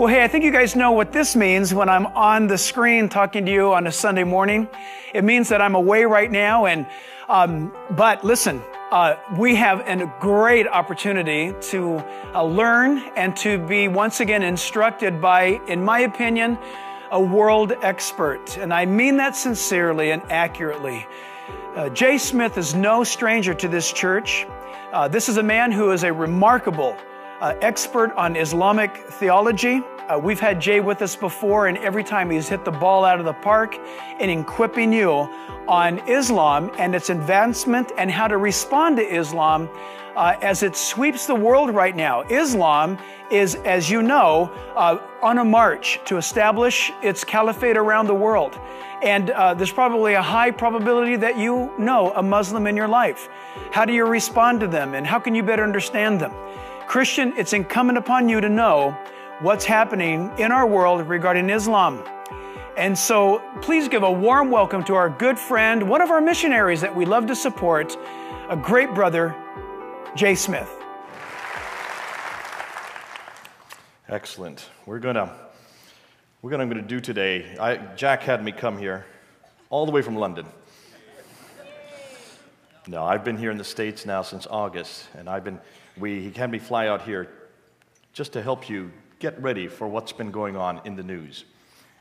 Well, hey, I think you guys know what this means when I'm on the screen talking to you on a Sunday morning. It means that I'm away right now, and um, but listen, uh, we have a great opportunity to uh, learn and to be once again instructed by, in my opinion, a world expert, and I mean that sincerely and accurately. Uh, Jay Smith is no stranger to this church. Uh, this is a man who is a remarkable uh, expert on Islamic theology. Uh, we've had Jay with us before, and every time he's hit the ball out of the park in equipping you on Islam and its advancement and how to respond to Islam uh, as it sweeps the world right now. Islam is, as you know, uh, on a march to establish its caliphate around the world. And uh, there's probably a high probability that you know a Muslim in your life. How do you respond to them, and how can you better understand them? Christian, it's incumbent upon you to know what's happening in our world regarding Islam. And so please give a warm welcome to our good friend, one of our missionaries that we love to support, a great brother, Jay Smith. Excellent. We're gonna we're gonna, I'm gonna do today. I, Jack had me come here all the way from London. No, I've been here in the States now since August, and I've been we had me fly out here just to help you get ready for what's been going on in the news.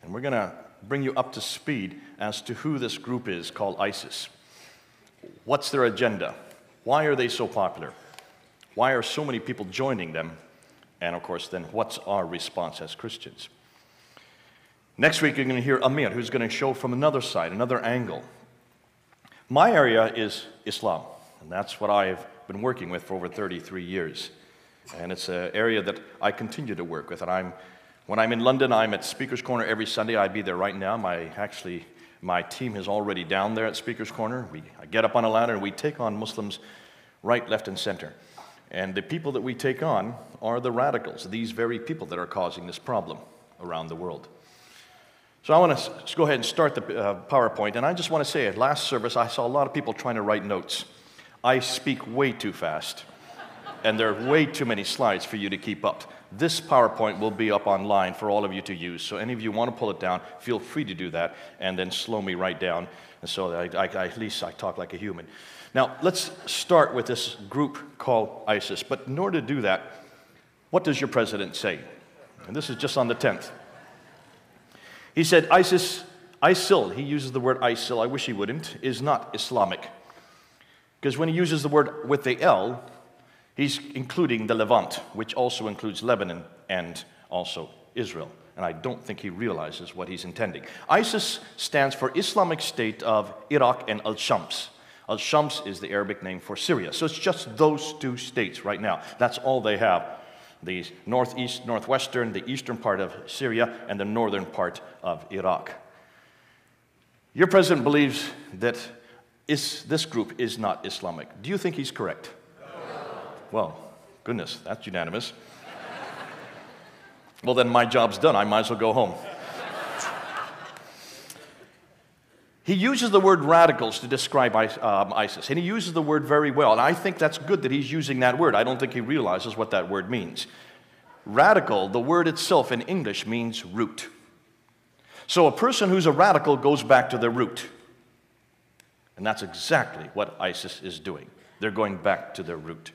And we're gonna bring you up to speed as to who this group is called ISIS. What's their agenda? Why are they so popular? Why are so many people joining them? And of course, then what's our response as Christians? Next week, you're going to hear Amir, who's going to show from another side, another angle. My area is Islam, and that's what I've been working with for over 33 years. And it's an area that I continue to work with. And I'm, when I'm in London, I'm at Speaker's Corner every Sunday. I'd be there right now. My, actually, my team is already down there at Speaker's Corner. We, I get up on a ladder and we take on Muslims right, left, and center. And the people that we take on are the radicals, these very people that are causing this problem around the world. So I want to go ahead and start the uh, PowerPoint. And I just want to say, at last service, I saw a lot of people trying to write notes. I speak way too fast, and there are way too many slides for you to keep up. This PowerPoint will be up online for all of you to use. So any of you want to pull it down, feel free to do that, and then slow me right down, and so I, I, at least I talk like a human. Now, let's start with this group called ISIS. But in order to do that, what does your president say? And this is just on the 10th. He said, ISIS, ISIL, he uses the word ISIL, I wish he wouldn't, is not Islamic. Because when he uses the word with the L, he's including the Levant, which also includes Lebanon and also Israel. And I don't think he realizes what he's intending. ISIS stands for Islamic State of Iraq and Al Shams. Al Shams is the Arabic name for Syria. So it's just those two states right now. That's all they have the northeast, northwestern, the eastern part of Syria, and the northern part of Iraq. Your president believes that is, this group is not Islamic. Do you think he's correct? No. Well, goodness, that's unanimous. well, then my job's done. I might as well go home. He uses the word radicals to describe um, ISIS, and he uses the word very well. And I think that's good that he's using that word. I don't think he realizes what that word means. Radical, the word itself in English means root. So a person who's a radical goes back to their root. And that's exactly what ISIS is doing. They're going back to their root.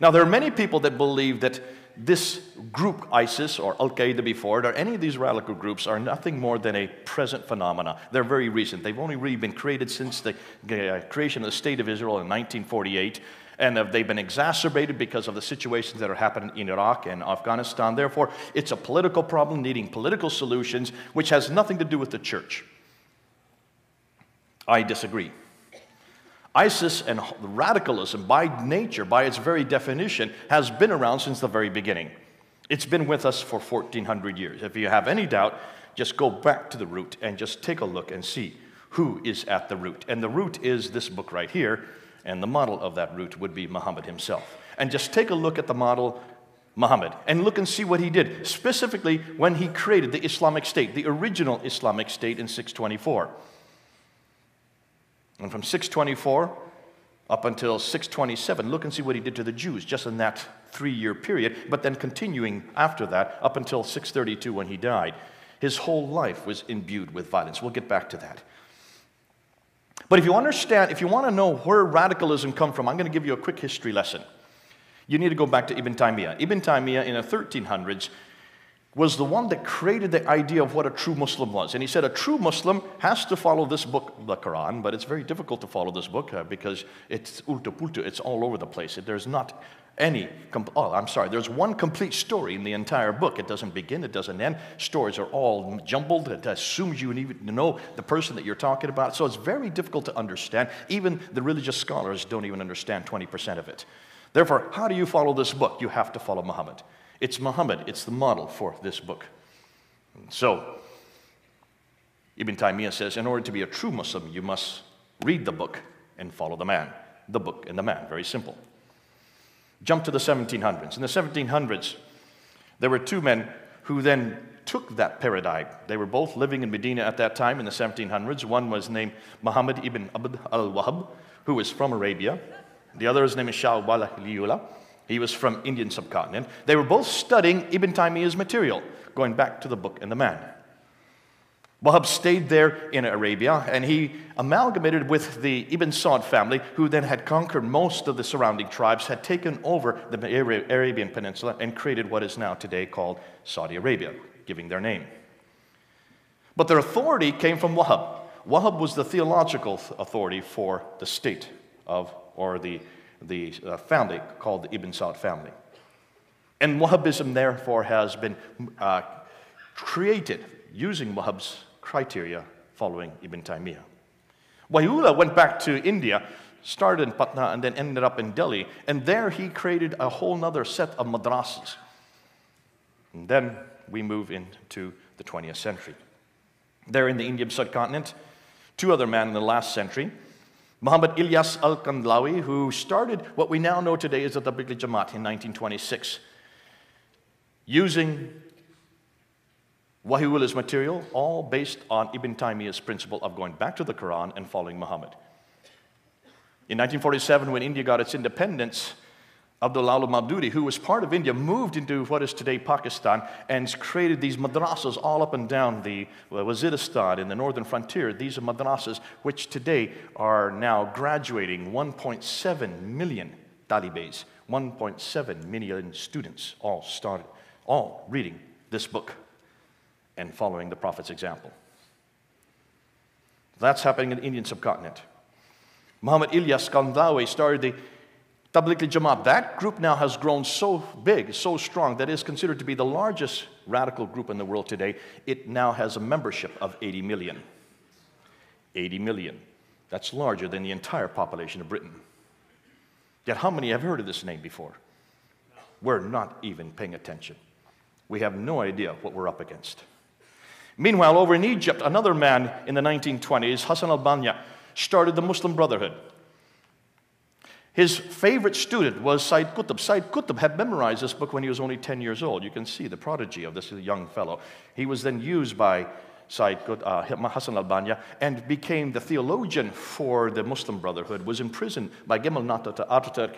Now, there are many people that believe that this group, ISIS or Al Qaeda before it, or any of these radical groups, are nothing more than a present phenomena. They're very recent. They've only really been created since the uh, creation of the State of Israel in 1948. And they've been exacerbated because of the situations that are happening in Iraq and Afghanistan. Therefore, it's a political problem needing political solutions, which has nothing to do with the church. I disagree. ISIS and radicalism, by nature, by its very definition, has been around since the very beginning. It's been with us for 1400 years. If you have any doubt, just go back to the root and just take a look and see who is at the root. And the root is this book right here, and the model of that root would be Muhammad himself. And just take a look at the model Muhammad and look and see what he did, specifically when he created the Islamic State, the original Islamic State in 624. And from 624 up until 627. Look and see what he did to the Jews just in that three year period, but then continuing after that up until 632 when he died. His whole life was imbued with violence. We'll get back to that. But if you understand, if you want to know where radicalism come from, I'm going to give you a quick history lesson. You need to go back to Ibn Taymiyyah. Ibn Taymiyyah in the 1300s was the one that created the idea of what a true Muslim was. And he said a true Muslim has to follow this book, the Quran, but it's very difficult to follow this book uh, because it's ulta pulta, it's all over the place. There's not any, oh, I'm sorry, there's one complete story in the entire book. It doesn't begin, it doesn't end. Stories are all jumbled. It assumes you to know the person that you're talking about. So it's very difficult to understand. Even the religious scholars don't even understand 20% of it. Therefore, how do you follow this book? You have to follow Muhammad. It's Muhammad, it's the model for this book. So, Ibn Taymiyyah says, in order to be a true Muslim, you must read the book and follow the man. The book and the man. Very simple. Jump to the 1700s. In the 1700s, there were two men who then took that paradigm. They were both living in Medina at that time in the 1700s. One was named Muhammad ibn Abd al Wahhab, who was from Arabia. The other is named Shah Waliyullah. He was from Indian subcontinent. They were both studying Ibn Taymiyyah's material, going back to the book and the man. Wahab stayed there in Arabia and he amalgamated with the Ibn Saud family, who then had conquered most of the surrounding tribes, had taken over the Arabian Peninsula, and created what is now today called Saudi Arabia, giving their name. But their authority came from Wahab. Wahab was the theological authority for the state of, or the, the uh, family called the Ibn Saud family. And Wahhabism, therefore, has been uh, created using Wahhab's criteria following Ibn Taymiyyah. Waliullah went back to India, started in Patna, and then ended up in Delhi. And there he created a whole other set of madrasas. And then we move into the 20th century. There in the Indian subcontinent, two other men in the last century, Muhammad Ilyas al Kandhlawi, who started what we now know today as the Tablighi Jamaat in 1926, using Waliullah's material, all based on Ibn Taymiyyah's principle of going back to the Quran and following Muhammad. In 1947, when India got its independence, Abdullah al-Maududi, who was part of India, moved into what is today Pakistan and created these madrasas all up and down the Waziristan in the northern frontier. These are madrasas which today are now graduating 1.7 million talibes, 1.7 million students, all started, all reading this book and following the Prophet's example. That's happening in the Indian subcontinent. Muhammad Ilyas Kandhlawi started the Tabligh Jamaat. That group now has grown so big, so strong, that it is considered to be the largest radical group in the world today. It now has a membership of 80 million. 80 million. That's larger than the entire population of Britain. Yet, how many have heard of this name before? We're not even paying attention. We have no idea what we're up against. Meanwhile, over in Egypt, another man in the 1920s, Hassan al Banna, started the Muslim Brotherhood. His favorite student was Said Qutb. Said Qutb had memorized this book when he was only 10 years old. You can see the prodigy of this young fellow. He was then used by Said uh, Hassan al-Banna and became the theologian for the Muslim Brotherhood, was imprisoned by Gemal Nata Ataturk,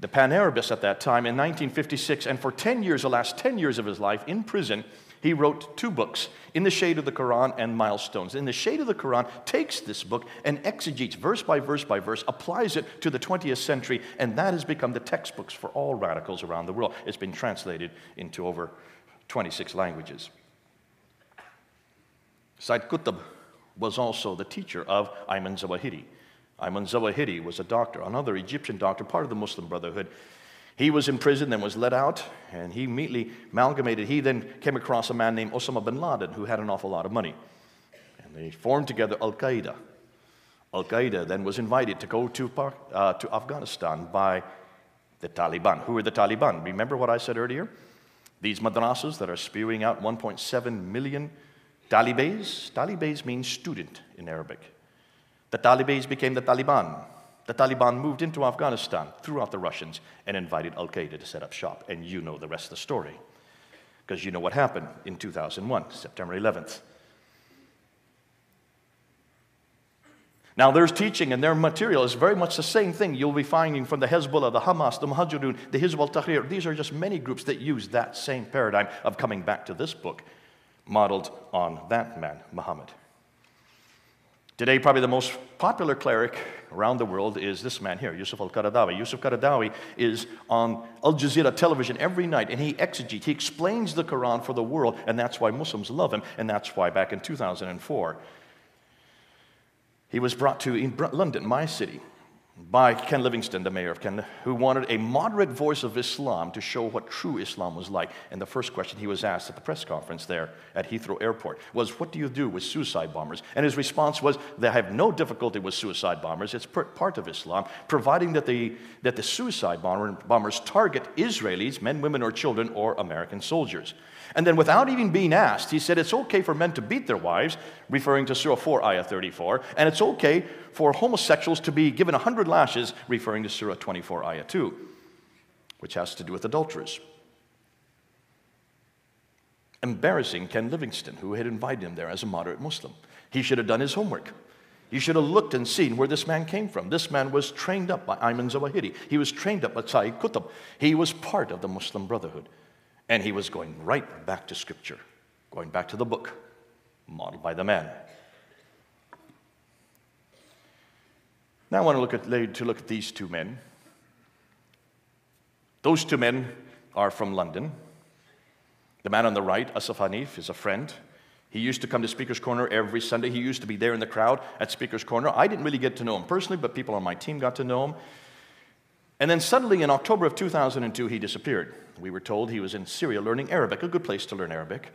the Pan-Arabist at that time, in 1956. And for 10 years, the last 10 years of his life in prison, he wrote two books, In the Shade of the Quran and Milestones. In the Shade of the Quran takes this book and exegetes verse by verse by verse, applies it to the 20th century, and that has become the textbooks for all radicals around the world. It's been translated into over 26 languages. Said Qutb was also the teacher of Ayman Zawahiri. Ayman Zawahiri was a doctor, another Egyptian doctor, part of the Muslim Brotherhood. He was in prison, then was let out, and he immediately amalgamated. He then came across a man named Osama bin Laden who had an awful lot of money. And they formed together Al Qaeda. Al Qaeda then was invited to go to, uh, to Afghanistan by the Taliban. Who are the Taliban? Remember what I said earlier? These madrasas that are spewing out 1.7 million talibes. Talibes means student in Arabic. The talibes became the Taliban. The Taliban moved into Afghanistan, threw out the Russians, and invited Al Qaeda to set up shop. And you know the rest of the story. Because you know what happened in 2001, September 11th. Now, their teaching and their material is very much the same thing you'll be finding from the Hezbollah, the Hamas, the Muhajirun, the Hizb tahrir These are just many groups that use that same paradigm of coming back to this book, modeled on that man, Muhammad. Today, probably the most popular cleric around the world is this man here, Yusuf al Qaradawi. Yusuf Qaradawi is on Al Jazeera television every night, and he exegetes, he explains the Quran for the world, and that's why Muslims love him, and that's why back in 2004, he was brought to London, my city, by Ken Livingstone, the mayor of Ken, who wanted a moderate voice of Islam to show what true Islam was like. And the first question he was asked at the press conference there at Heathrow Airport was, What do you do with suicide bombers? And his response was, They have no difficulty with suicide bombers. It's part of Islam, providing that the, that the suicide bomber, bombers target Israelis, men, women, or children, or American soldiers. And then, without even being asked, he said it's okay for men to beat their wives, referring to Surah 4, Ayah 34, and it's okay for homosexuals to be given 100 lashes, referring to Surah 24, Ayah 2, which has to do with adulterers. Embarrassing Ken Livingstone, who had invited him there as a moderate Muslim. He should have done his homework. You should have looked and seen where this man came from. This man was trained up by Ayman Zawahiri. He was trained up by Sayyid Qutb. He was part of the Muslim Brotherhood. And he was going right back to Scripture, going back to the book, modeled by the man. Now I want to look at, to look at these two men. Those two men are from London. The man on the right, Asif Hanif, is a friend. He used to come to Speaker's Corner every Sunday. He used to be there in the crowd at Speaker's Corner. I didn't really get to know him personally, but people on my team got to know him. And then suddenly in October of 2002, he disappeared. We were told he was in Syria learning Arabic, a good place to learn Arabic.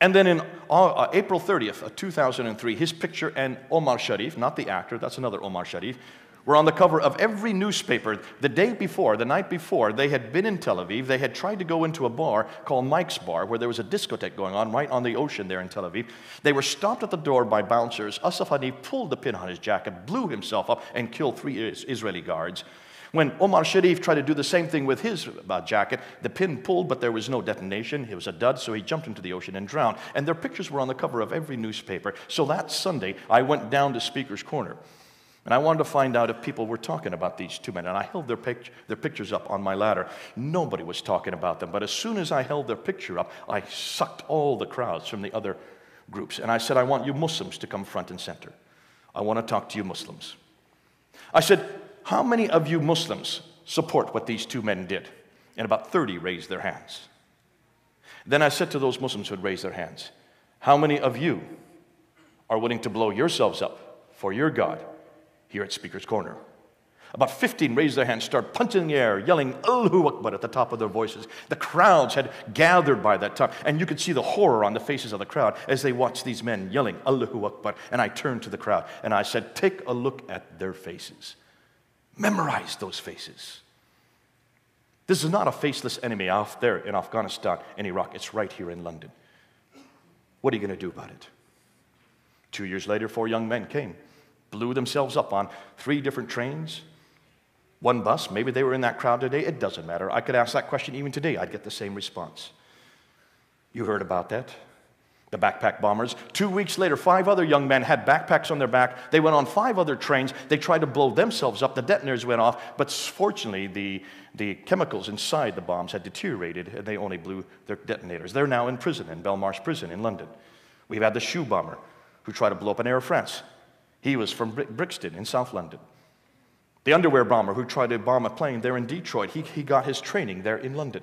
And then in uh, uh April 30th 2003, his picture and Omar Sharif, not the actor, that's another Omar Sharif, were on the cover of every newspaper. The day before, the night before, they had been in Tel Aviv. They had tried to go into a bar called Mike's Bar, where there was a discotheque going on right on the ocean there in Tel Aviv. They were stopped at the door by bouncers. Asif Hanif pulled the pin on his jacket, blew himself up, and killed three Israeli guards. When Omar Sharif tried to do the same thing with his uh, jacket, the pin pulled, but there was no detonation. It was a dud, so he jumped into the ocean and drowned. And their pictures were on the cover of every newspaper. So that Sunday, I went down to Speaker's Corner. And I wanted to find out if people were talking about these two men. And I held their, pic- their pictures up on my ladder. Nobody was talking about them. But as soon as I held their picture up, I sucked all the crowds from the other groups. And I said, I want you Muslims to come front and center. I want to talk to you Muslims. I said, how many of you Muslims support what these two men did? And about 30 raised their hands. Then I said to those Muslims who had raised their hands, How many of you are willing to blow yourselves up for your God here at Speaker's Corner? About 15 raised their hands, started punching the air, yelling Allahu Akbar at the top of their voices. The crowds had gathered by that time, and you could see the horror on the faces of the crowd as they watched these men yelling Allahu Akbar. And I turned to the crowd and I said, Take a look at their faces. Memorize those faces. This is not a faceless enemy out there in Afghanistan and Iraq. It's right here in London. What are you going to do about it? Two years later, four young men came, blew themselves up on three different trains, one bus. Maybe they were in that crowd today. It doesn't matter. I could ask that question even today. I'd get the same response. You heard about that? The backpack bombers. Two weeks later, five other young men had backpacks on their back. They went on five other trains. They tried to blow themselves up. The detonators went off, but fortunately, the, the chemicals inside the bombs had deteriorated and they only blew their detonators. They're now in prison, in Belmarsh Prison in London. We've had the shoe bomber who tried to blow up an Air France. He was from Brixton in South London. The underwear bomber who tried to bomb a plane there in Detroit, he, he got his training there in London.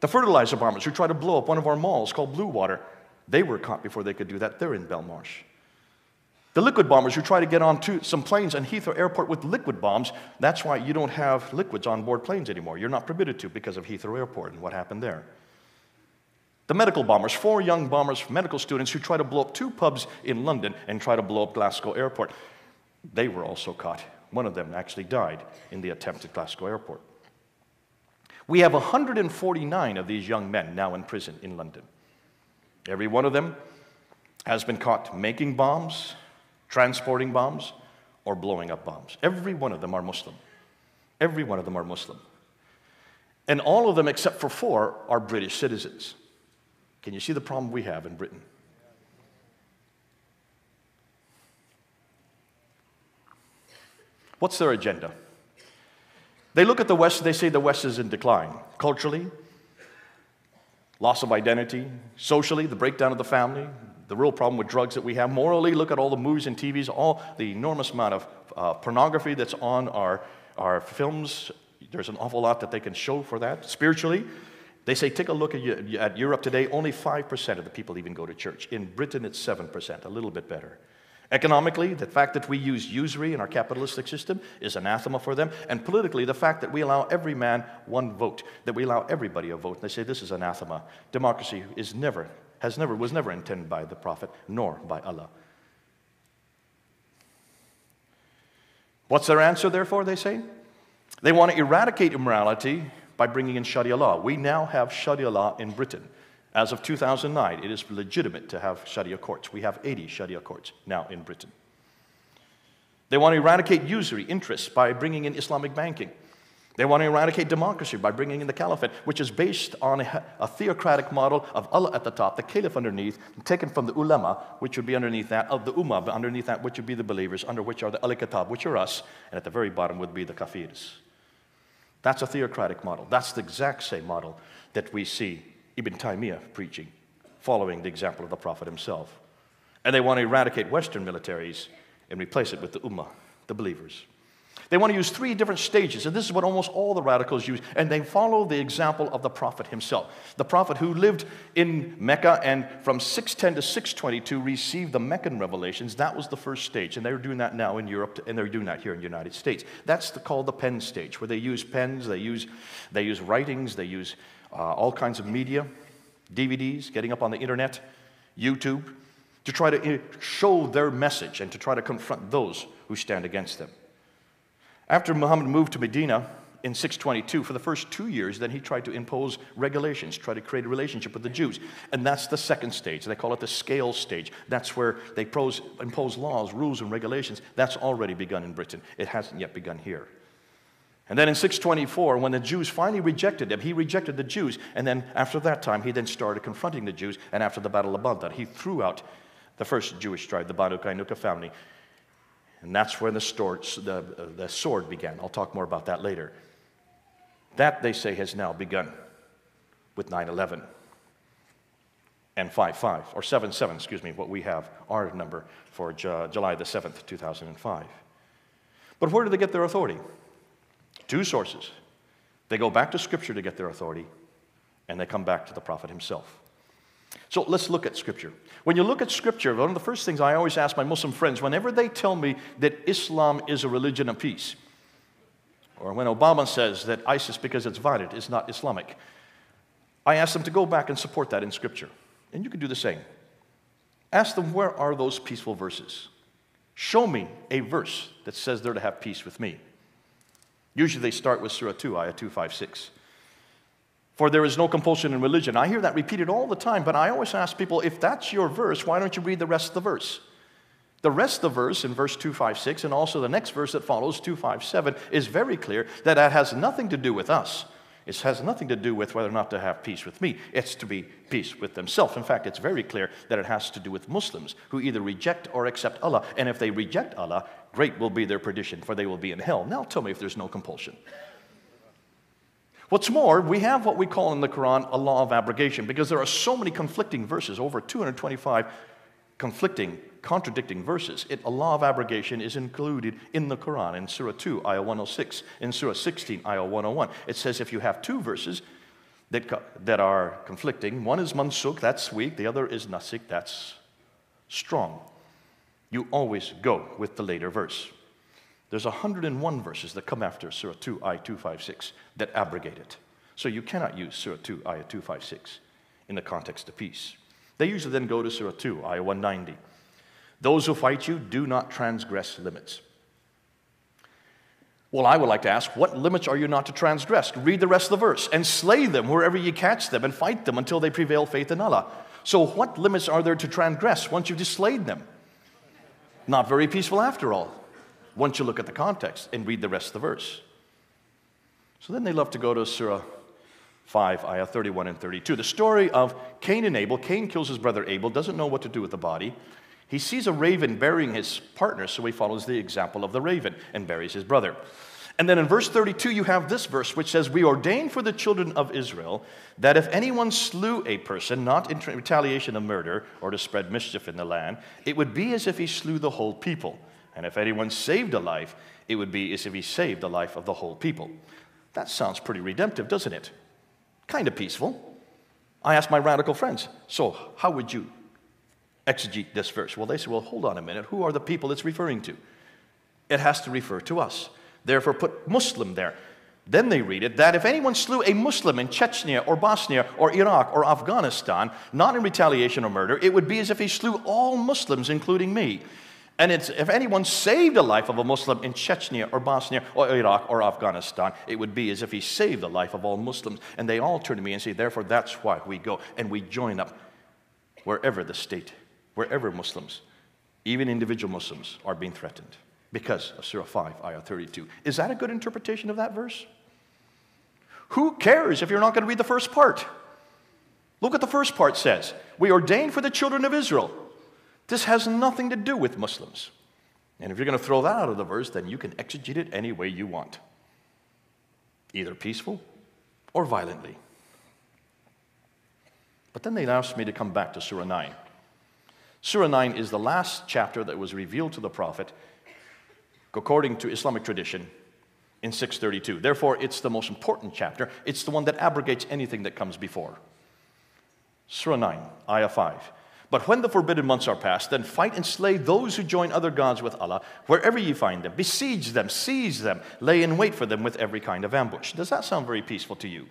The fertilizer bombers who tried to blow up one of our malls called Bluewater, they were caught before they could do that. They're in Belmarsh. The liquid bombers who try to get onto some planes on Heathrow Airport with liquid bombs, that's why you don't have liquids on board planes anymore. You're not permitted to because of Heathrow Airport and what happened there. The medical bombers, four young bombers, medical students who try to blow up two pubs in London and try to blow up Glasgow Airport, they were also caught. One of them actually died in the attempt at Glasgow Airport. We have 149 of these young men now in prison in London. Every one of them has been caught making bombs, transporting bombs, or blowing up bombs. Every one of them are Muslim. Every one of them are Muslim. And all of them, except for four, are British citizens. Can you see the problem we have in Britain? What's their agenda? They look at the West, they say the West is in decline. Culturally, loss of identity. Socially, the breakdown of the family, the real problem with drugs that we have. Morally, look at all the movies and TVs, all the enormous amount of uh, pornography that's on our, our films. There's an awful lot that they can show for that. Spiritually, they say, take a look at, at Europe today, only 5% of the people even go to church. In Britain, it's 7%, a little bit better. Economically, the fact that we use usury in our capitalistic system is anathema for them. And politically, the fact that we allow every man one vote, that we allow everybody a vote. And they say this is anathema. Democracy is never, has never, was never intended by the Prophet, nor by Allah. What's their answer, therefore, they say? They want to eradicate immorality by bringing in Sharia law. We now have Sharia law in Britain. As of 2009, it is legitimate to have Sharia courts. We have 80 Sharia courts now in Britain. They want to eradicate usury interest by bringing in Islamic banking. They want to eradicate democracy by bringing in the caliphate, which is based on a, a, theocratic model of Allah at the top, the caliph underneath, taken from the ulama, which would be underneath that, of the ummah, but underneath that, which would be the believers, under which are the al kitab, which are us, and at the very bottom would be the kafirs. That's a theocratic model. That's the exact same model that we see Ibn Taymiyyah preaching, following the example of the Prophet himself. And they want to eradicate Western militaries and replace it with the Ummah, the believers. They want to use three different stages, and this is what almost all the radicals use, and they follow the example of the Prophet himself. The Prophet who lived in Mecca and from 610 to 622 received the Meccan revelations. That was the first stage, and they're doing that now in Europe, and they're doing that here in the United States. That's the, called the pen stage, where they use pens, they use, they use writings, they use uh, all kinds of media, DVDs, getting up on the internet, YouTube, to try to show their message and to try to confront those who stand against them. After Muhammad moved to Medina in 622, for the first two years, then he tried to impose regulations, try to create a relationship with the Jews. And that's the second stage. They call it the scale stage. That's where they impose laws, rules, and regulations. That's already begun in Britain. It hasn't yet begun here. And then in 624, when the Jews finally rejected him, he rejected the Jews. And then after that time, he then started confronting the Jews. And after the Battle of Badr, he threw out the first Jewish tribe, the Banu Qaynuqa family. And that's sword, the, uh, the sword began. I'll talk more about that later. That, they say, has now begun with 9 11 and 5 5, or 7 7, excuse me, what we have, our number for July the 7th, 2005. But where do they get their authority? Two sources. They go back to Scripture to get their authority, and they come back to the prophet himself. So let's look at Scripture. When you look at Scripture, one of the first things I always ask my Muslim friends, whenever they tell me that Islam is a religion of peace, or when Obama says that ISIS, because it's violent, is not Islamic, I ask them to go back and support that in Scripture. And you can do the same. Ask them, where are those peaceful verses? Show me a verse that says they're to have peace with me. Usually they start with Surah 2, Ayah 256. For there is no compulsion in religion. I hear that repeated all the time, but I always ask people if that's your verse, why don't you read the rest of the verse? The rest of the verse in verse 256 and also the next verse that follows, 257, is very clear that that has nothing to do with us. It has nothing to do with whether or not to have peace with me. It's to be peace with themselves. In fact, it's very clear that it has to do with Muslims who either reject or accept Allah. And if they reject Allah, great will be their perdition, for they will be in hell. Now tell me if there's no compulsion. What's more, we have what we call in the Quran a law of abrogation because there are so many conflicting verses, over 225 conflicting, contradicting verses. It, a law of abrogation is included in the Quran in Surah 2, Ayah 106, in Surah 16, Ayah 101. It says if you have two verses that, that are conflicting, one is mansukh, that's weak, the other is nasikh, that's strong you always go with the later verse. There's 101 verses that come after Surah 2, Ayah 256, that abrogate it. So you cannot use Surah 2, Ayah 256 in the context of peace. They usually then go to Surah 2, Ayah 190. Those who fight you do not transgress limits. Well, I would like to ask, what limits are you not to transgress? Read the rest of the verse and slay them wherever you catch them and fight them until they prevail faith in Allah. So, what limits are there to transgress once you've just slayed them? Not very peaceful after all, once you look at the context and read the rest of the verse. So then they love to go to Surah 5, ayah 31 and 32. The story of Cain and Abel. Cain kills his brother Abel, doesn't know what to do with the body. He sees a raven burying his partner, so he follows the example of the raven and buries his brother. And then in verse 32, you have this verse which says, We ordain for the children of Israel that if anyone slew a person, not in retaliation of murder or to spread mischief in the land, it would be as if he slew the whole people. And if anyone saved a life, it would be as if he saved the life of the whole people. That sounds pretty redemptive, doesn't it? Kind of peaceful. I asked my radical friends, So, how would you exegete this verse? Well, they said, Well, hold on a minute. Who are the people it's referring to? It has to refer to us. Therefore, put Muslim there. Then they read it that if anyone slew a Muslim in Chechnya or Bosnia or Iraq or Afghanistan, not in retaliation or murder, it would be as if he slew all Muslims, including me. And it's, if anyone saved the life of a Muslim in Chechnya or Bosnia or Iraq or Afghanistan, it would be as if he saved the life of all Muslims. And they all turn to me and say, therefore, that's why we go and we join up wherever the state, wherever Muslims, even individual Muslims, are being threatened because of Surah 5, Ayah 32. Is that a good interpretation of that verse? Who cares if you're not going to read the first part? Look what the first part says. We ordained for the children of Israel. This has nothing to do with Muslims. And if you're going to throw that out of the verse, then you can exegete it any way you want, either peaceful or violently. But then they asked me to come back to Surah 9. Surah 9 is the last chapter that was revealed to the prophet according to Islamic tradition, in 632. Therefore, it's the most important chapter. It's the one that abrogates anything that comes before. Surah 9, Ayah 5. But when the forbidden months are past, then fight and slay those who join other gods with Allah, wherever you find them. Besiege them, seize them, lay in wait for them with every kind of ambush. Does that sound very peaceful to you?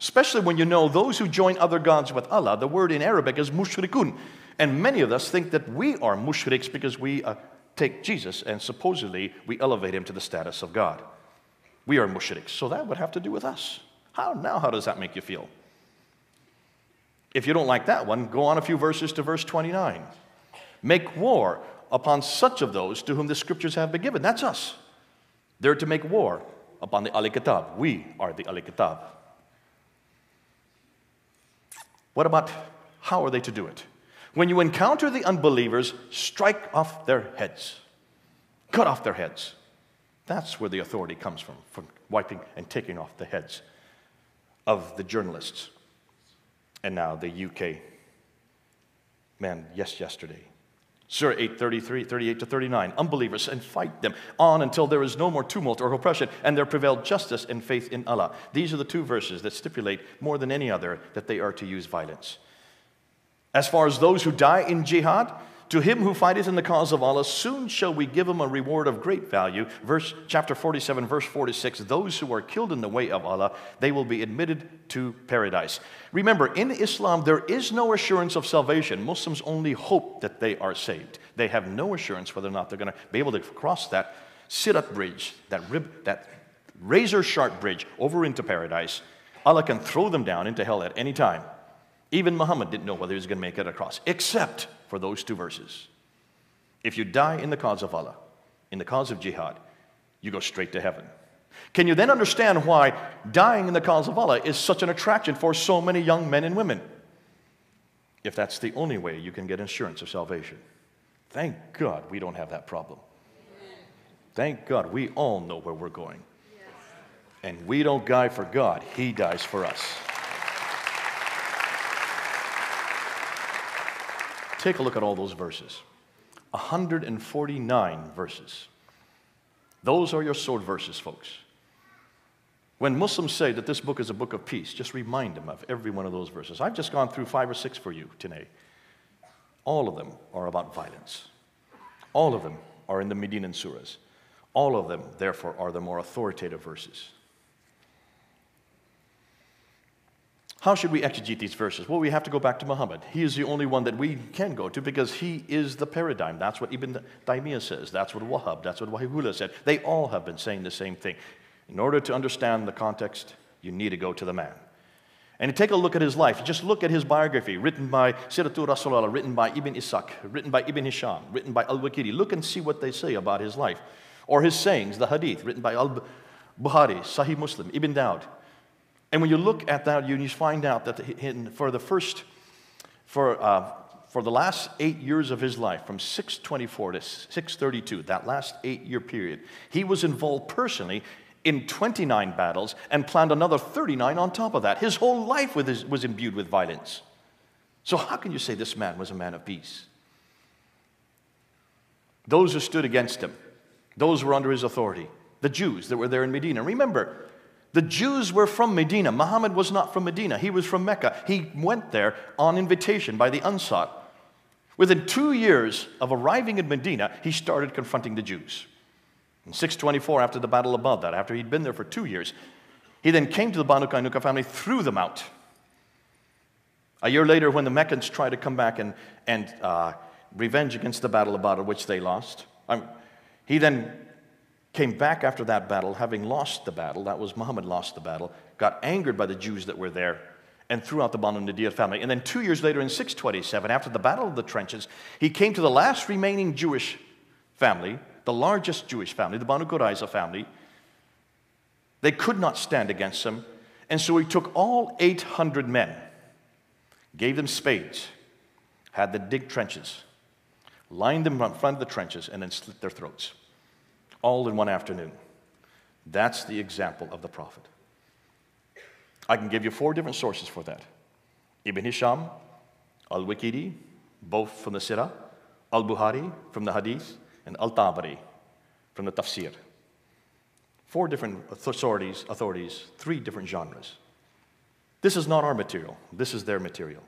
Especially when you know those who join other gods with Allah, the word in Arabic is mushrikun. And many of us think that we are mushriks because we uh, take Jesus and supposedly we elevate him to the status of God. We are mushriks, so that would have to do with us. How now? How does that make you feel? If you don't like that one, go on a few verses to verse 29. Make war upon such of those to whom the scriptures have been given. That's us. They're to make war upon the Ali Kitab. We are the Ali Kitab. What about how are they to do it? When you encounter the unbelievers, strike off their heads. Cut off their heads. That's where the authority comes from, from wiping and taking off the heads of the journalists. And now the UK man, yes, yesterday. Surah 8, 33, 38 to 39. Unbelievers, and fight them on until there is no more tumult or oppression, and there prevail justice and faith in Allah. These are the two verses that stipulate more than any other that they are to use violence. As far as those who die in jihad, to him who fighteth in the cause of Allah, soon shall we give him a reward of great value. Verse chapter 47, verse 46. Those who are killed in the way of Allah, they will be admitted to paradise. Remember, in Islam, there is no assurance of salvation. Muslims only hope that they are saved. They have no assurance whether or not they're going to be able to cross that Sirat bridge, that rib, that razor sharp bridge over into paradise. Allah can throw them down into hell at any time. Even Muhammad didn't know whether he was going to make it across, except for those two verses. If you die in the cause of Allah, in the cause of jihad, you go straight to heaven. Can you then understand why dying in the cause of Allah is such an attraction for so many young men and women? If that's the only way you can get insurance of salvation. Thank God we don't have that problem. Thank God we all know where we're going. And we don't die for God, He dies for us. Take a look at all those verses 149 verses. Those are your sword verses, folks. When Muslims say that this book is a book of peace, just remind them of every one of those verses. I've just gone through five or six for you today. All of them are about violence. All of them are in the Medinan surahs. All of them, therefore, are the more authoritative verses. How should we exegete these verses? Well, we have to go back to Muhammad. He is the only one that we can go to because he is the paradigm. That's what Ibn Taymiyyah says. That's what Wahhab, that's what Waliullah said. They all have been saying the same thing. In order to understand the context, you need to go to the man. And take a look at his life. Just look at his biography, written by Siratul Rasulullah, written by Ibn Ishaq, written by Ibn Hisham, written by Al-Waqidi. Look and see what they say about his life. Or his sayings, the hadith, written by Al-Bukhari, Sahih Muslim, Ibn Dawud. And when you look at that, you find out that for the first, for, uh, for the last eight years of his life, from 624 to 632, that last eight year period, he was involved personally in 29 battles and planned another 39 on top of that. His whole life was imbued with violence. So, how can you say this man was a man of peace? Those who stood against him, those who were under his authority, the Jews that were there in Medina. Remember, the Jews were from Medina. Muhammad was not from Medina, he was from Mecca. He went there on invitation by the Ansar. Within two years of arriving in Medina, he started confronting the Jews. In 624, after the Battle of Baghdad, after he'd been there for two years, he then came to the Banu Qaynuqa family, threw them out. A year later, when the Meccans tried to come back and, and uh, revenge against the Battle of Badr, which they lost, um, he then came back after that battle, having lost the battle. That was Muhammad lost the battle, got angered by the Jews that were there, and threw out the Banu Nadir family. And then two years later, in 627, after the Battle of the Trenches, he came to the last remaining Jewish family, the largest Jewish family, the Banu Qurayza family. They could not stand against him, and so he took all 800 men gave them spades, had them dig trenches, lined them in front of the trenches, and then slit their throats. All in one afternoon. That's the example of the prophet. I can give you four different sources for that Ibn Hisham, Al Waqidi, both from the Sirah, Al Bukhari from the Hadith, and Al Tabari from the Tafsir. Four different authorities, authorities, three different genres. This is not our material, this is their material.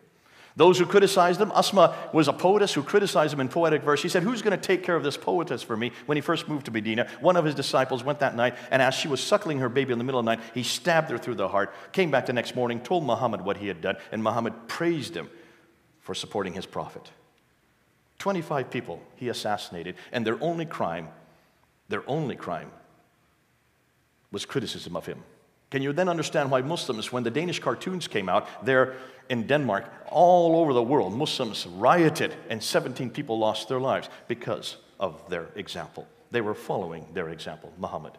Those who criticized him, Asma was a poetess who criticized him in poetic verse. He said, Who's going to take care of this poetess for me? When he first moved to Medina, one of his disciples went that night, and as she was suckling her baby in the middle of the night, he stabbed her through the heart, came back the next morning, told Muhammad what he had done, and Muhammad praised him for supporting his prophet. 25 people he assassinated, and their only crime, their only crime, was criticism of him. Can you then understand why Muslims, when the Danish cartoons came out there in Denmark, all over the world, Muslims rioted and 17 people lost their lives because of their example? They were following their example, Muhammad.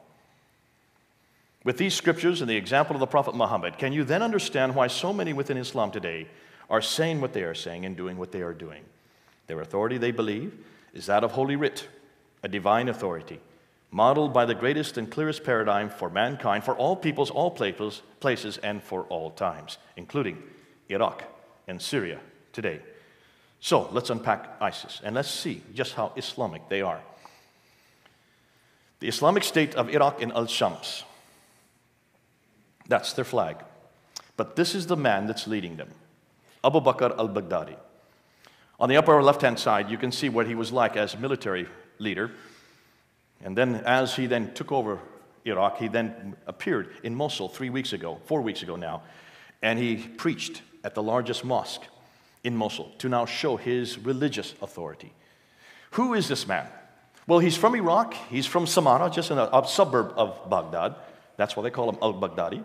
With these scriptures and the example of the Prophet Muhammad, can you then understand why so many within Islam today are saying what they are saying and doing what they are doing? Their authority, they believe, is that of Holy Writ, a divine authority modeled by the greatest and clearest paradigm for mankind, for all peoples, all places, and for all times, including Iraq and Syria today. So let's unpack ISIS and let's see just how Islamic they are. The Islamic State of Iraq in Al Shams. That's their flag. But this is the man that's leading them Abu Bakr al Baghdadi. On the upper left hand side, you can see what he was like as military leader. And then, as he then took over Iraq, he then appeared in Mosul three weeks ago, four weeks ago now, and he preached at the largest mosque in Mosul to now show his religious authority. Who is this man? Well, he's from Iraq. He's from Samarra, just in a, a suburb of Baghdad. That's why they call him al Baghdadi.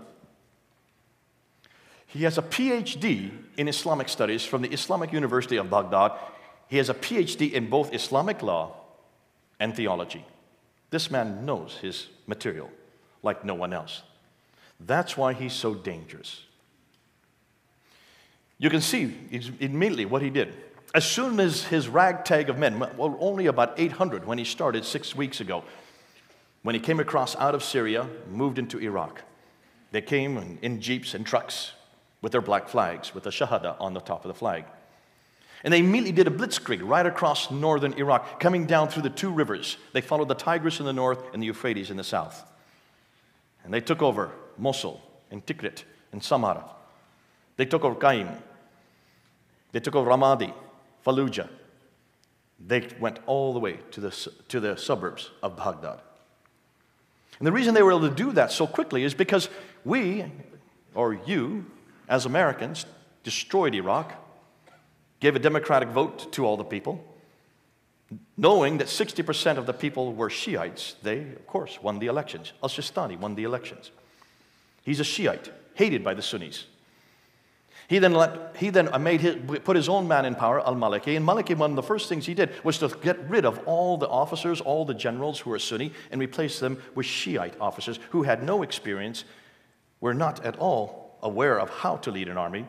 He has a PhD in Islamic studies from the Islamic University of Baghdad. He has a PhD in both Islamic law and theology. This man knows his material like no one else. That's why he's so dangerous. You can see immediately what he did. As soon as his ragtag of men, well, only about 800 when he started six weeks ago, when he came across out of Syria, moved into Iraq. They came in jeeps and trucks with their black flags, with the Shahada on the top of the flag. And they immediately did a blitzkrieg right across northern Iraq, coming down through the two rivers. They followed the Tigris in the north and the Euphrates in the south. And they took over Mosul and Tikrit and Samarra. They took over Qaim. They took over Ramadi, Fallujah. They went all the way to the, to the suburbs of Baghdad. And the reason they were able to do that so quickly is because we, or you, as Americans, destroyed Iraq, gave a democratic vote to all the people. Knowing that 60% of the people were Shiites, they, of course, won the elections. Al Sistani won the elections. He's a Shiite, hated by the Sunnis. He then, let, he then made his, put his own man in power, Al Maliki, and Maliki, one of the first things he did was to get rid of all the officers, all the generals who were Sunni, and replace them with Shiite officers who had no experience, were not at all aware of how to lead an army,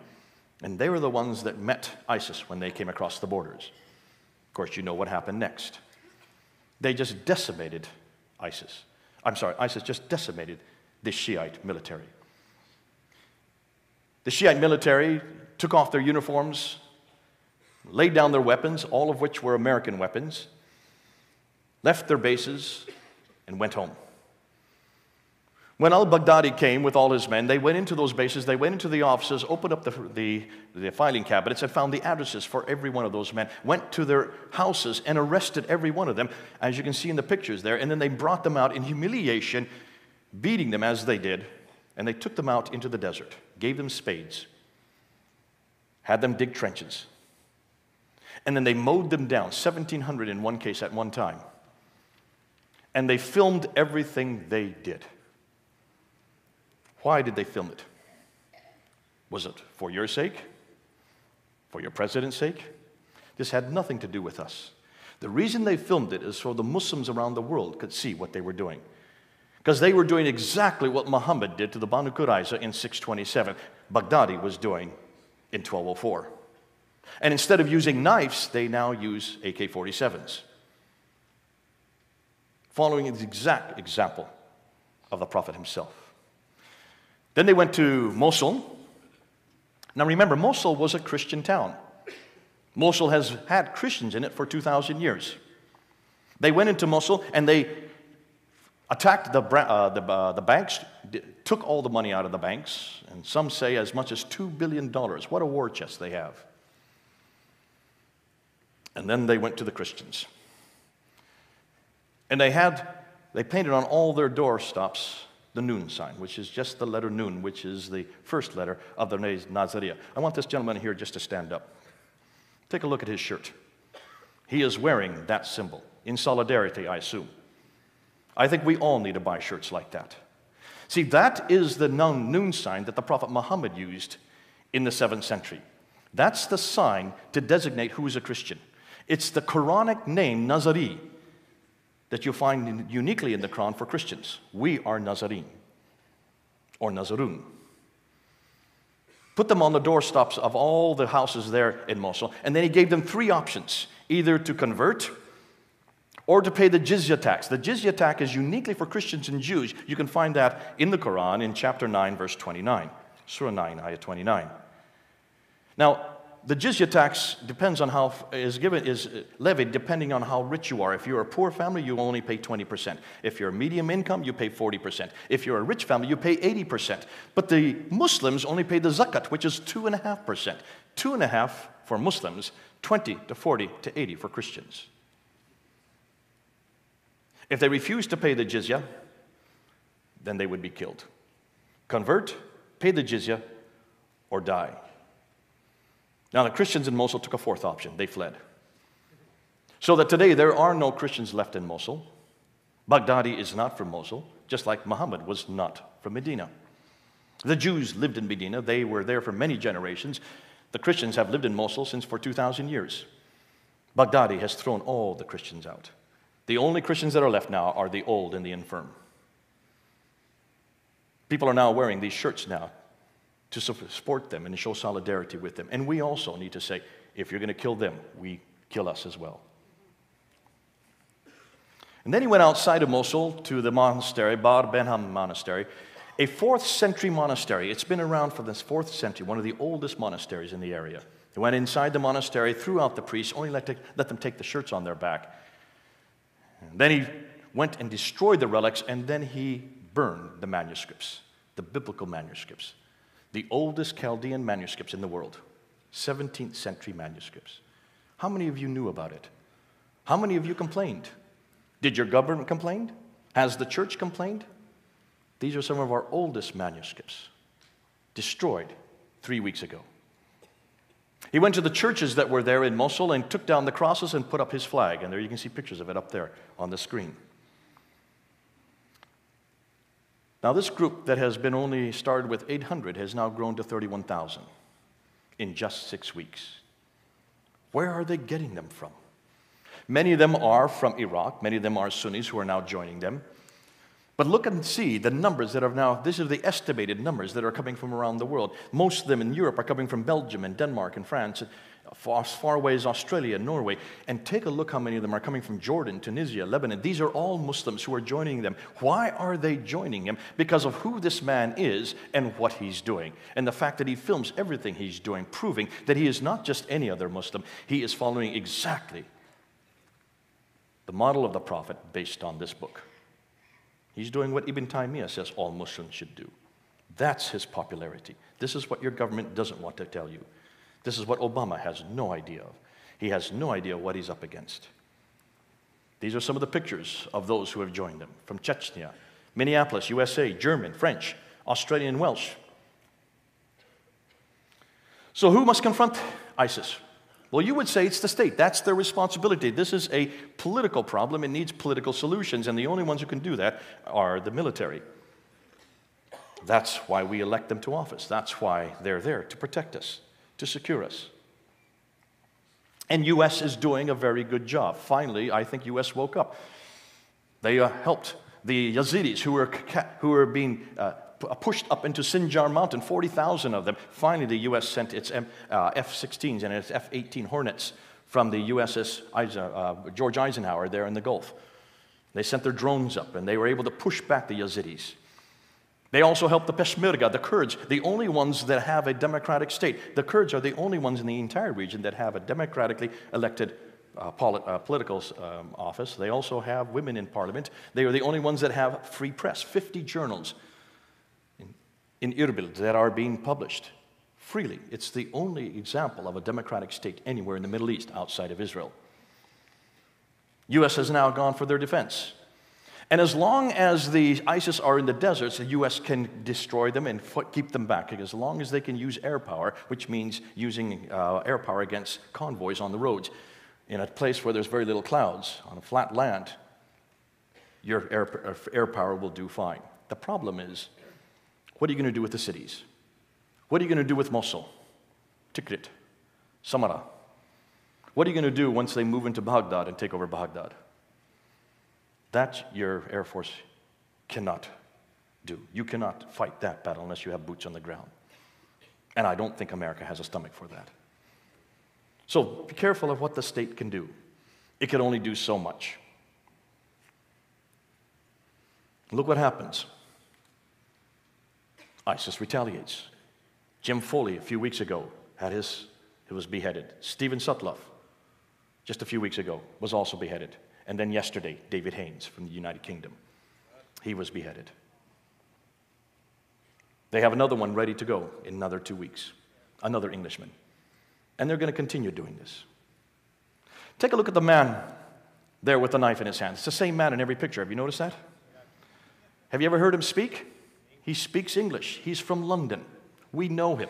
And they were the ones that met ISIS when they came across the borders. Of course, you know what happened next. They just decimated ISIS. I'm sorry, ISIS just decimated the Shiite military. The Shiite military took off their uniforms, laid down their weapons, all of which were American weapons, left their bases, and went home. When al Baghdadi came with all his men, they went into those bases, they went into the offices, opened up the, the, the, filing cabinets, and found the addresses for every one of those men, went to their houses and arrested every one of them, as you can see in the pictures there, and then they brought them out in humiliation, beating them as they did, and they took them out into the desert, gave them spades, had them dig trenches, and then they mowed them down, 1,700 in one case at one time, and they filmed everything they did. Why did they film it? Was it for your sake? For your president's sake? This had nothing to do with us. The reason they filmed it is so the Muslims around the world could see what they were doing. Because they were doing exactly what Muhammad did to the Banu Qurayza in 627, Baghdadi was doing in 1204. And instead of using knives, they now use AK 47s. Following the exact example of the Prophet himself. Then they went to Mosul. Now remember, Mosul was a Christian town. Mosul has had Christians in it for 2,000 years. They went into Mosul and they attacked the, uh, the, uh, the banks, took all the money out of the banks, and some say as much as $2 billion. What a war chest they have. And then they went to the Christians. And they had, they painted on all their doorstops the noon sign, which is just the letter noon, which is the first letter of the name Nazariya. I want this gentleman here just to stand up. Take a look at his shirt. He is wearing that symbol in solidarity, I assume. I think we all need to buy shirts like that. See, that is the noon sign that the Prophet Muhammad used in the 7th century. That's the sign to designate who is a Christian. It's the Quranic name, Nazari, that you find uniquely in the Quran for Christians. We are Nazarene or Nazarun. Put them on the doorstops of all the houses there in Mosul, and then he gave them three options either to convert or to pay the jizya tax. The jizya tax is uniquely for Christians and Jews. You can find that in the Quran in chapter 9, verse 29, Surah 9, ayah 29. Now, the jizya tax depends on how is given is levied depending on how rich you are. If you're a poor family, you only pay 20%. If you're a medium income, you pay 40%. If you're a rich family, you pay 80%. But the Muslims only pay the zakat, which is 2.5%. 2.5 for Muslims, 20 to 40 to 80 for Christians. If they refuse to pay the jizya, then they would be killed. Convert, pay the jizya, or die. Now, the Christians in Mosul took a fourth option they fled. So that today there are no Christians left in Mosul. Baghdadi is not from Mosul, just like Muhammad was not from Medina. The Jews lived in Medina, they were there for many generations. The Christians have lived in Mosul since for 2,000 years. Baghdadi has thrown all the Christians out. The only Christians that are left now are the old and the infirm. People are now wearing these shirts now to support them and show solidarity with them. And we also need to say, if you're going to kill them, we kill us as well. And then he went outside of Mosul to the monastery, Mar Behnam Monastery, a fourth century monastery. It's been around for this fourth century, one of the oldest monasteries in the area. He went inside the monastery, threw out the priests, only let, let them take the shirts on their back. And then he went and destroyed the relics, and then he burned the manuscripts, the biblical manuscripts the oldest Chaldean manuscripts in the world, 17th century manuscripts. How many of you knew about it? How many of you complained? Did your government complain? Has the church complained? These are some of our oldest manuscripts, destroyed three weeks ago. He went to the churches that were there in Mosul and took down the crosses and put up his flag. And there you can see pictures of it up there on the screen. Now, this group that has been only started with 800 has now grown to 31,000 in just six weeks. Where are they getting them from? Many of them are from Iraq, many of them are Sunnis who are now joining them. But look and see the numbers that are now, these are the estimated numbers that are coming from around the world. Most of them in Europe are coming from Belgium and Denmark and France, as far away as Australia Norway. And take a look how many of them are coming from Jordan, Tunisia, Lebanon. These are all Muslims who are joining them. Why are they joining him? Because of who this man is and what he's doing. And the fact that he films everything he's doing, proving that he is not just any other Muslim, he is following exactly the model of the Prophet based on this book. He's doing what Ibn Taymiyyah says all Muslims should do. That's his popularity. This is what your government doesn't want to tell you. This is what Obama has no idea of. He has no idea what he's up against. These are some of the pictures of those who have joined them from Chechnya, Minneapolis, USA, German, French, Australian, Welsh. So, who must confront ISIS? Well, you would say it's the state. That's their responsibility. This is a political problem. It needs political solutions, and the only ones who can do that are the military. That's why we elect them to office. That's why they're there to protect us to secure us. And US is doing a very good job. Finally, I think US woke up. They uh, helped the Yazidis who were, who were being uh, pushed up into Sinjar Mountain, 40,000 of them. Finally, the US sent its uh, F 16s and its F 18 Hornets from the USS uh, George Eisenhower there in the Gulf. They sent their drones up and they were able to push back the Yazidis. They also help the Peshmerga, the Kurds, the only ones that have a democratic state. The Kurds are the only ones in the entire region that have a democratically elected uh, polit- uh, political um, office. They also have women in parliament. They are the only ones that have free press 50 journals in, in Irbil that are being published freely. It's the only example of a democratic state anywhere in the Middle East outside of Israel. U.S. has now gone for their defense. And as long as the ISIS are in the deserts, the U.S. can destroy them and keep them back. As long as they can use air power, which means using uh, air power against convoys on the roads, in a place where there's very little clouds, on a flat land, your air, uh, air power will do fine. The problem is, what are you going to do with the cities? What are you going to do with Mosul, Tikrit, Samarra? What are you going to do once they move into Baghdad and take over Baghdad? That your Air Force cannot do. You cannot fight that battle unless you have boots on the ground. And I don't think America has a stomach for that. So be careful of what the state can do. It can only do so much. Look what happens. ISIS retaliates. Jim Foley, a few weeks ago, had his, he was beheaded. Steven Sotloff, just a few weeks ago, was also beheaded. And then yesterday, David Haines from the United Kingdom. He was beheaded. They have another one ready to go in another two weeks, another Englishman. And they're going to continue doing this. Take a look at the man there with the knife in his hand. It's the same man in every picture. Have you noticed that? Have you ever heard him speak? He speaks English. He's from London. We know him.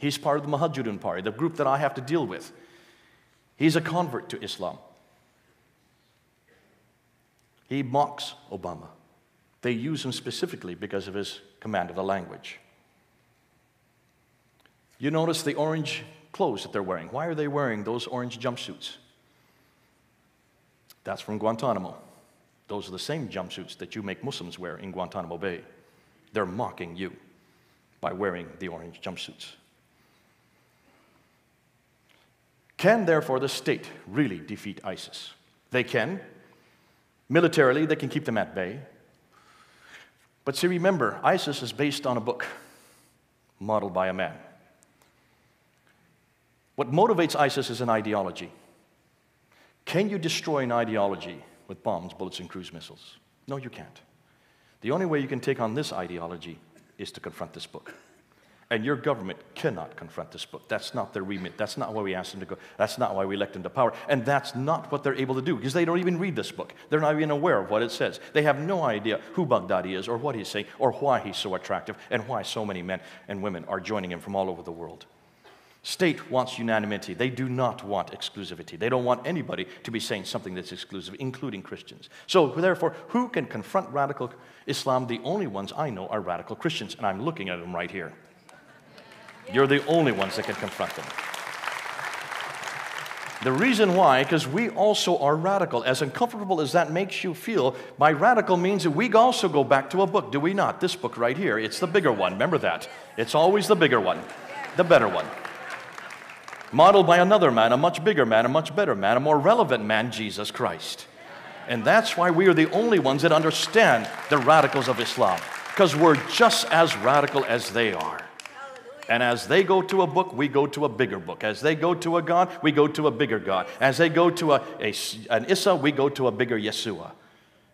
He's part of the Mujahideen party, the group that I have to deal with. He's a convert to Islam. He mocks Obama. They use him specifically because of his command of the language. You notice the orange clothes that they're wearing. Why are they wearing those orange jumpsuits? That's from Guantanamo. Those are the same jumpsuits that you make Muslims wear in Guantanamo Bay. They're mocking you by wearing the orange jumpsuits. Can, therefore, the state really defeat ISIS? They can Militarily, they can keep them at bay. But see, remember, ISIS is based on a book modeled by a man. What motivates ISIS is an ideology. Can you destroy an ideology with bombs, bullets, and cruise missiles? No, you can't. The only way you can take on this ideology is to confront this book. And your government cannot confront this book. That's not their remit. That's not why we ask them to go. That's not why we elect them to power. And that's not what they're able to do because they don't even read this book. They're not even aware of what it says. They have no idea who Baghdadi is or what he's saying or why he's so attractive and why so many men and women are joining him from all over the world. State wants unanimity. They do not want exclusivity. They don't want anybody to be saying something that's exclusive, including Christians. So, therefore, who can confront radical Islam? The only ones I know are radical Christians, and I'm looking at them right here. You're the only ones that can confront them. The reason why, because we also are radical. As uncomfortable as that makes you feel, by radical means that we also go back to a book, do we not? This book right here. It's the bigger one. Remember that. It's always the bigger one, the better one. Modeled by another man, a much bigger man, a much better man, a more relevant man, Jesus Christ. And that's why we are the only ones that understand the radicals of Islam, because we're just as radical as they are. And as they go to a book, we go to a bigger book. As they go to a God, we go to a bigger God. As they go to a, a, an Issa, we go to a bigger Yeshua.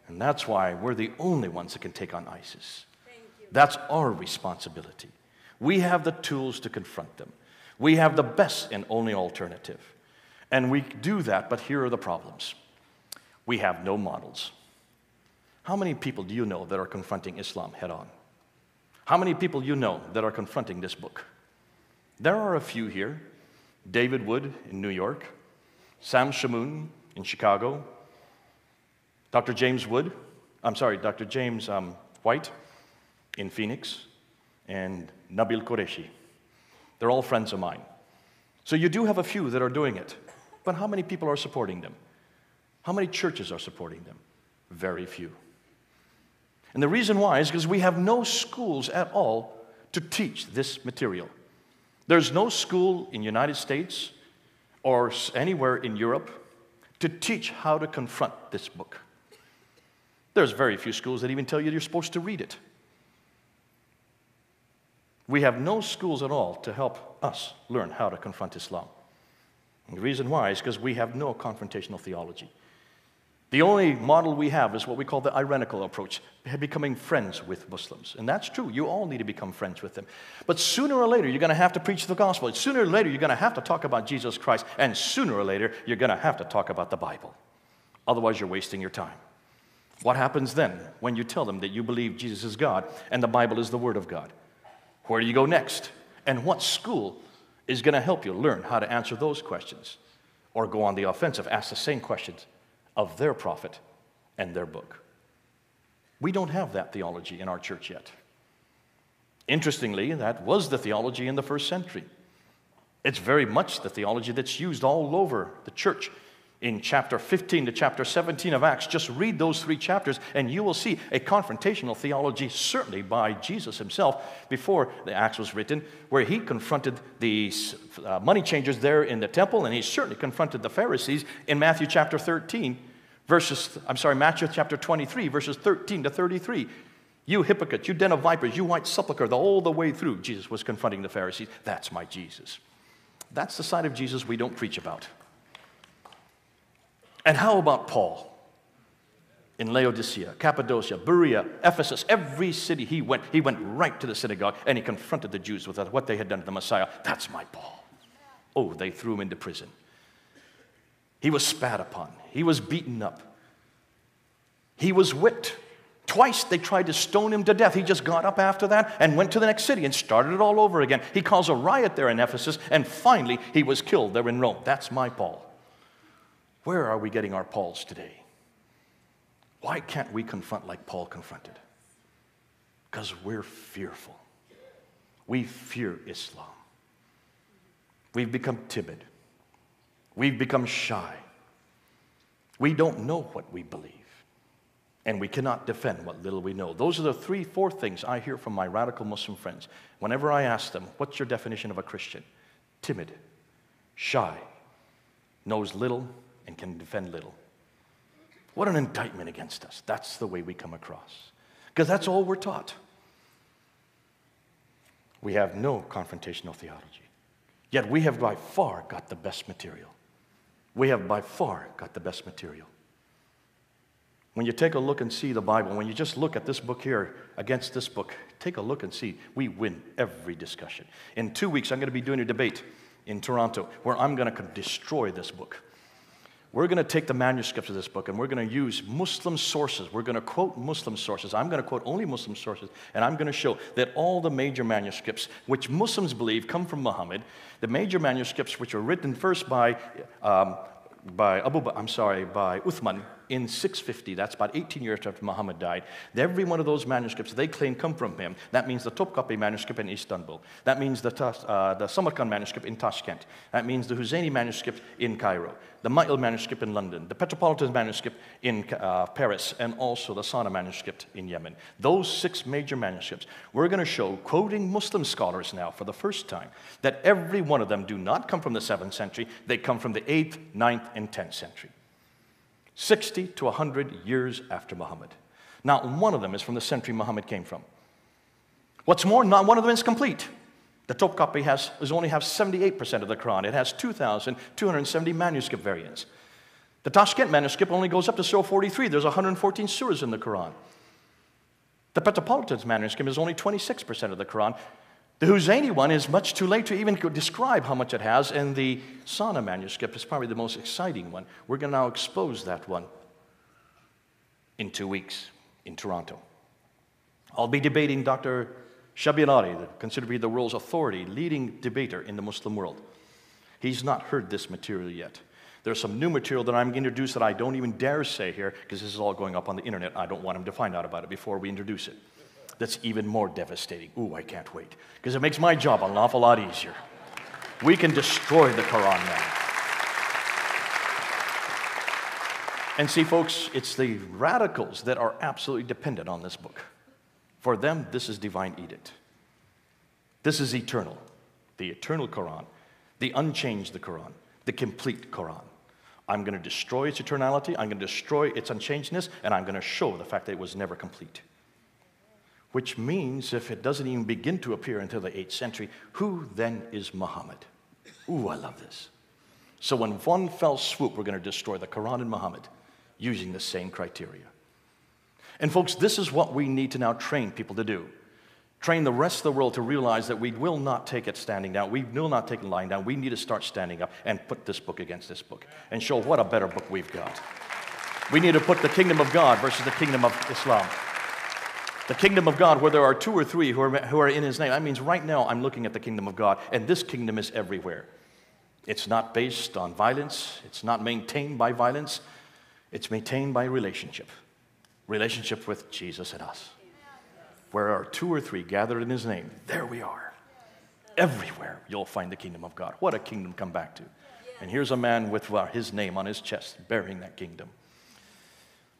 And that's why we're the only ones that can take on ISIS. That's our responsibility. We have the tools to confront them. We have the best and only alternative. And we do that, but here are the problems we have no models. How many people do you know that are confronting Islam head on? How many people you know that are confronting this book? There are a few here. David Wood in New York, Sam Shamoun in Chicago, Dr. James Wood, I'm sorry, Dr. James um, White in Phoenix, and Nabeel Qureshi. They're all friends of mine. So you do have a few that are doing it, but how many people are supporting them? How many churches are supporting them? Very few. And the reason why is because we have no schools at all to teach this material. There's no school in the United States or anywhere in Europe to teach how to confront this book. There's very few schools that even tell you you're supposed to read it. We have no schools at all to help us learn how to confront Islam. And the reason why is because we have no confrontational theology. The only model we have is what we call the irenical approach, becoming friends with Muslims. And that's true. You all need to become friends with them. But sooner or later, you're going to have to preach the gospel. Sooner or later, you're going to have to talk about Jesus Christ. And sooner or later, you're going to have to talk about the Bible. Otherwise, you're wasting your time. What happens then when you tell them that you believe Jesus is God and the Bible is the Word of God? Where do you go next? And what school is going to help you learn how to answer those questions? Or go on the offensive, ask the same questions of their prophet and their book. We don't have that theology in our church yet. Interestingly, that was the theology in the first century. It's very much the theology that's used all over the church in chapter 15 to chapter 17 of Acts. Just read those three chapters, and you will see a confrontational theology, certainly by Jesus himself, before the Acts was written, where he confronted the uh, money changers there in the temple, and he certainly confronted the Pharisees in Matthew chapter 13 verses, I'm sorry, Matthew chapter 23, verses 13 to 33. You hypocrites, you den of vipers, you white sepulchre, the all the way through, Jesus was confronting the Pharisees. That's my Jesus. That's the side of Jesus we don't preach about. And how about Paul? In Laodicea, Cappadocia, Berea, Ephesus, every city he went, he went right to the synagogue and he confronted the Jews with what they had done to the Messiah. That's my Paul. Oh, they threw him into prison. He was spat upon. He was beaten up. He was whipped. Twice they tried to stone him to death. He just got up after that and went to the next city and started it all over again. He caused a riot there in Ephesus, and finally he was killed there in Rome. That's my Paul. Where are we getting our Pauls today? Why can't we confront like Paul confronted? Because we're fearful. We fear Islam. We've become timid. We've become shy. We don't know what we believe. And we cannot defend what little we know. Those are the three, four things I hear from my radical Muslim friends. Whenever I ask them, What's your definition of a Christian? Timid, shy, knows little, and can defend little. What an indictment against us. That's the way we come across. Because that's all we're taught. We have no confrontational theology. Yet we have by far got the best material we have by far got the best material. When you take a look and see the Bible, when you just look at this book here against this book, take a look and see we win every discussion. In two weeks, I'm going to be doing a debate in Toronto where I'm going to destroy this book. We're going to take the manuscripts of this book and we're going to use Muslim sources. We're going to quote Muslim sources. I'm going to quote only Muslim sources, and I'm going to show that all the major manuscripts, which Muslims believe come from Muhammad, the major manuscripts which were written first by, um, by Abu, I'm sorry, by Uthman in 650. That's about 18 years after Muhammad died. Every one of those manuscripts they claim come from him. That means the Topkapi manuscript in Istanbul. That means the, uh, the Samarkand manuscript in Tashkent. That means the Husseini manuscript in Cairo, the Ma'il manuscript in London, the Petropolitan manuscript in uh, Paris, and also the Sana manuscript in Yemen. Those six major manuscripts, we're going to show, quoting Muslim scholars now for the first time, that every one of them do not come from the 7th century, they come from the 8th, 9th, and 10th century. 60 to 100 years after Muhammad. Not one of them is from the century Muhammad came from. What's more, not one of them is complete. The Topkapi has, is only has 78% of the Quran. It has 2,270 manuscript variants. The Tashkent manuscript only goes up to Surah 43. There's 114 surahs in the Quran. The Petropolitan manuscript is only 26% of the Quran. The Husseini one is much too late to even describe how much it has, and the Sana manuscript is probably the most exciting one. We're going to now expose that one in two weeks in Toronto. I'll be debating Dr. Shabir Ally, considered to be the world's authority, leading debater in the Muslim world. He's not heard this material yet. There's some new material that I'm going to introduce that I don't even dare say here because this is all going up on the internet. I don't want him to find out about it before we introduce it that's even more devastating. Ooh, I can't wait. Because it makes my job an awful lot easier. We can destroy the Quran now. And see, folks, it's the radicals that are absolutely dependent on this book. For them, this is divine edict. This is eternal, the eternal Quran, the unchanged the Quran, the complete Quran. I'm going to destroy its eternality, I'm going to destroy its unchangedness, and I'm going to show the fact that it was never complete which means if it doesn't even begin to appear until the 8th century, who then is Muhammad? Ooh, I love this. So, in one fell swoop, we're going to destroy the Quran and Muhammad using the same criteria. And, folks, this is what we need to now train people to do. Train the rest of the world to realize that we will not take it standing down. We will not take it lying down. We need to start standing up and put this book against this book and show what a better book we've got. We need to put the kingdom of God versus the kingdom of Islam. The kingdom of God, where there are two or three who are, who are in his name. That means right now I'm looking at the kingdom of God, and this kingdom is everywhere. It's not based on violence, it's not maintained by violence, it's maintained by relationship. Relationship with Jesus and us. Where are two or three gathered in his name, there we are. Everywhere you'll find the kingdom of God. What a kingdom come back to. And here's a man with uh, his name on his chest bearing that kingdom.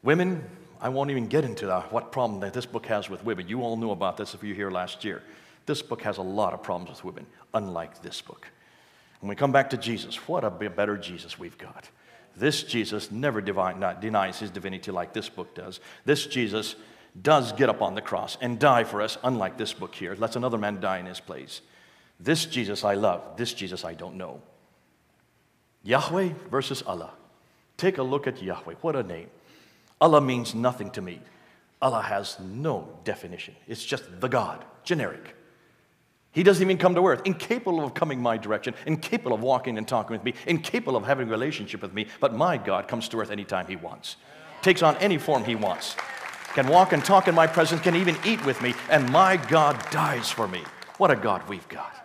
Women, I won't even get into that, what problem that this book has with women. You all knew about this if you were here last year. This book has a lot of problems with women, unlike this book. When we come back to Jesus, what a better Jesus we've got. This Jesus never divine, denies his divinity like this book does. This Jesus does get up on the cross and die for us, unlike this book here. Lets another man die in his place. This Jesus I love, this Jesus I don't know. Yahweh versus Allah. Take a look at Yahweh. What a name. Allah means nothing to me. Allah has no definition. It's just the God, generic. He doesn't even come to earth, incapable of coming my direction, incapable of walking and talking with me, incapable of having a relationship with me. But my God comes to earth anytime He wants, takes on any form He wants, can walk and talk in my presence, can even eat with me, and my God dies for me. What a God we've got.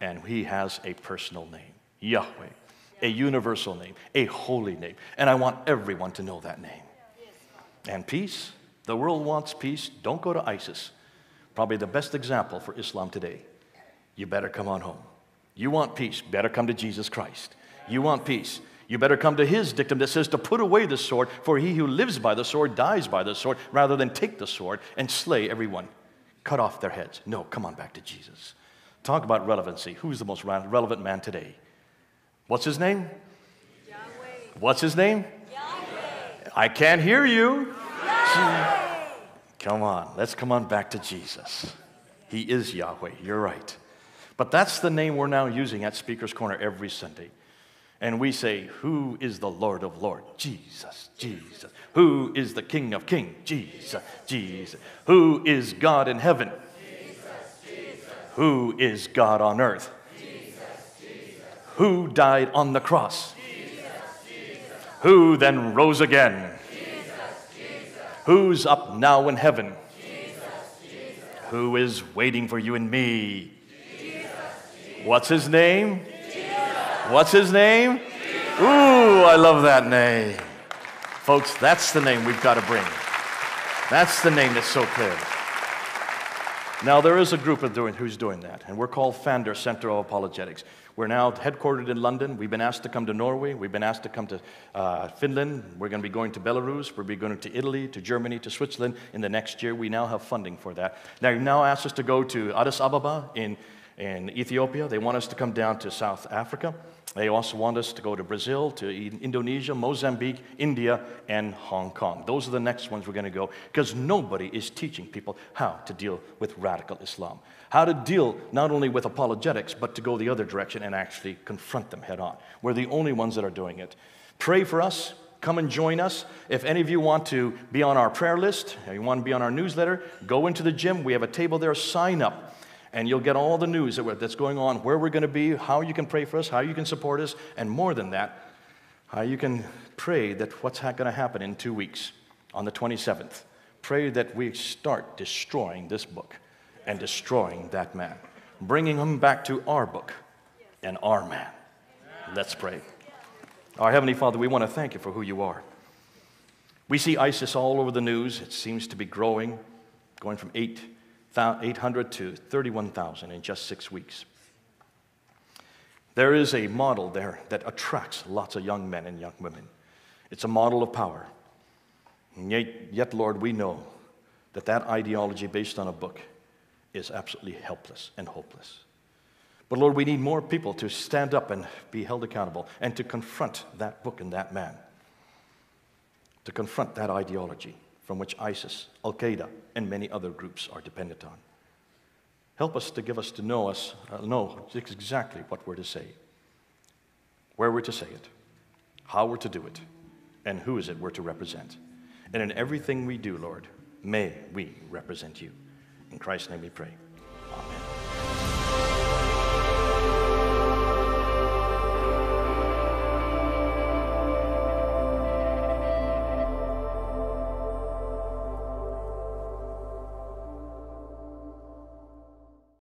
And He has a personal name Yahweh a universal name, a holy name. And I want everyone to know that name. And peace, the world wants peace. Don't go to ISIS. Probably the best example for Islam today. You better come on home. You want peace, better come to Jesus Christ. You want peace, you better come to his dictum that says to put away the sword, for he who lives by the sword dies by the sword, rather than take the sword and slay everyone, cut off their heads. No, come on back to Jesus. Talk about relevancy. Who's the most relevant man today? What's his name? Yahweh. What's his name? Yahweh. I can't hear you. Yahweh. Come on, let's come on back to Jesus. He is Yahweh, you're right. But that's the name we're now using at Speaker's Corner every Sunday. And we say, Who is the Lord of Lords? Jesus, Jesus. Who is the King of Kings? Jesus, Jesus. Who is God in heaven? Jesus, Jesus. Who is God on earth? Who died on the cross? Who then rose again? Who's up now in heaven? Who is waiting for you and me? What's his name? What's his name? Ooh, I love that name. Folks, that's the name we've got to bring. That's the name that's so clear. Now, there is a group of doing, who's doing that, and we're called Pfander Center of Apologetics. We're now headquartered in London. We've been asked to come to Norway. We've been asked to come to uh, Finland. We're going to be going to Belarus. We'll be going to Italy, to Germany, to Switzerland in the next year. We now have funding for that. Now, you now asked us to go to Addis Ababa in, in Ethiopia. They want us to come down to South Africa. They also want us to go to Brazil, to Indonesia, Mozambique, India, and Hong Kong. Those are the next ones we're going to go because nobody is teaching people how to deal with radical Islam. How to deal not only with apologetics, but to go the other direction and actually confront them head on. We're the only ones that are doing it. Pray for us. Come and join us. If any of you want to be on our prayer list, you want to be on our newsletter, go into the gym. We have a table there. Sign up and you'll get all the news that's going on, where we're going to be, how you can pray for us, how you can support us, and more than that, how you can pray that what's going to happen in two weeks on the 27th. Pray that we start destroying this book and destroying that man, bringing him back to our book and our man. Let's pray. Our Heavenly Father, we want to thank you for who you are. We see ISIS all over the news. It seems to be growing, going from eight 800 to 31,000 in just six weeks. There is a model there that attracts lots of young men and young women. It's a model of power. Yet, yet, Lord, we know that that ideology based on a book is absolutely helpless and hopeless. But Lord, we need more people to stand up and be held accountable and to confront that book and that man, to confront that ideology from which ISIS, Al Qaeda, and many other groups are dependent on. Help us to give us to know us, uh, know exactly what we're to say, where we're to say it, how we're to do it, and who is it we're to represent. And in everything we do, Lord, may we represent you. In Christ's name we pray.